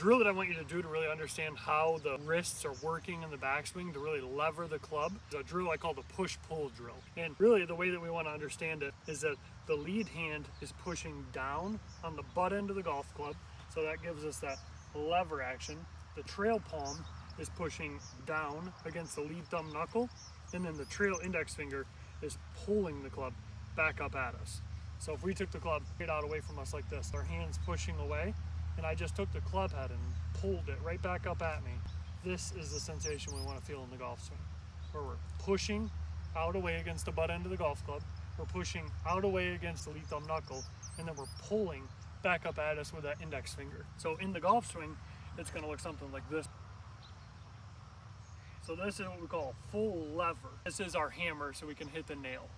drill that I want you to do to really understand how the wrists are working in the backswing to really lever the club is a drill I call the push-pull drill. And really the way that we want to understand it is that the lead hand is pushing down on the butt end of the golf club. So that gives us that lever action. The trail palm is pushing down against the lead thumb knuckle. And then the trail index finger is pulling the club back up at us. So if we took the club straight out away from us like this, our hands pushing away, and I just took the club head and pulled it right back up at me, this is the sensation we want to feel in the golf swing, where we're pushing out away against the butt end of the golf club, we're pushing out away against the lead thumb knuckle, and then we're pulling back up at us with that index finger. So in the golf swing, it's going to look something like this. So this is what we call full lever. This is our hammer so we can hit the nail.